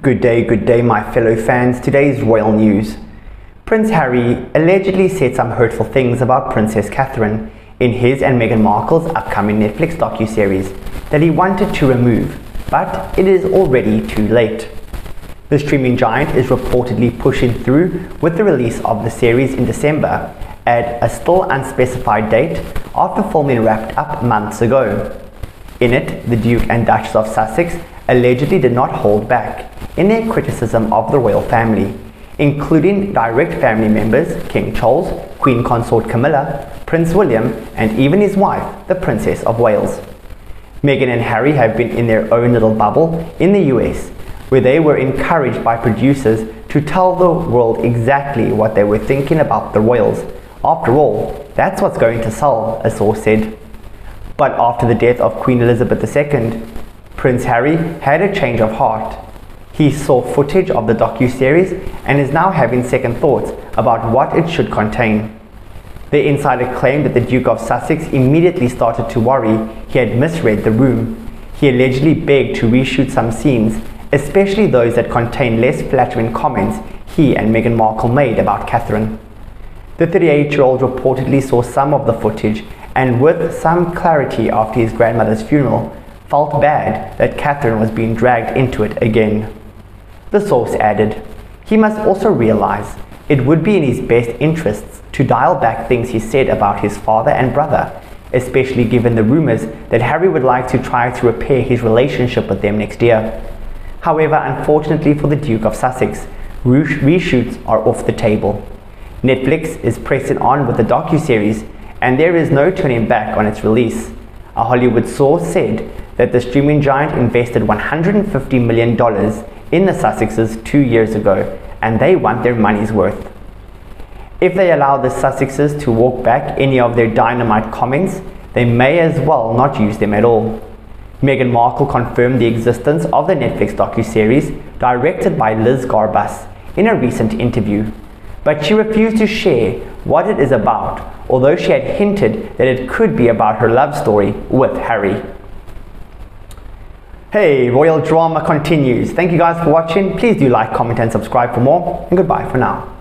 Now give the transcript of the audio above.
Good day, good day, my fellow fans. Today's royal news. Prince Harry allegedly said some hurtful things about Princess Catherine in his and Meghan Markle's upcoming Netflix docu-series that he wanted to remove, but it is already too late. The streaming giant is reportedly pushing through with the release of the series in December at a still unspecified date after filming wrapped up months ago. In it, the Duke and Duchess of Sussex allegedly did not hold back in their criticism of the royal family, including direct family members King Charles, Queen Consort Camilla, Prince William, and even his wife, the Princess of Wales. Meghan and Harry have been in their own little bubble in the US, where they were encouraged by producers to tell the world exactly what they were thinking about the royals. After all, that's what's going to sell, a source said. But after the death of Queen Elizabeth II, Prince Harry had a change of heart. He saw footage of the docu-series and is now having second thoughts about what it should contain. The insider claimed that the Duke of Sussex immediately started to worry he had misread the room. He allegedly begged to reshoot some scenes, especially those that contained less flattering comments he and Meghan Markle made about Catherine. The 38-year-old reportedly saw some of the footage and with some clarity after his grandmother's funeral, felt bad that Catherine was being dragged into it again. The source added, he must also realize it would be in his best interests to dial back things he said about his father and brother, especially given the rumors that Harry would like to try to repair his relationship with them next year. However, unfortunately for the Duke of Sussex, reshoots are off the table. Netflix is pressing on with the docu-series and there is no turning back on its release. A Hollywood source said that the streaming giant invested $150 million in the Sussexes two years ago, and they want their money's worth. If they allow the Sussexes to walk back any of their dynamite comments, they may as well not use them at all. Meghan Markle confirmed the existence of the Netflix docu-series directed by Liz Garbus in a recent interview, but she refused to share what it is about, although she had hinted that it could be about her love story with Harry. Hey, royal drama continues. Thank you guys for watching. Please do like, comment, and subscribe for more. And goodbye for now.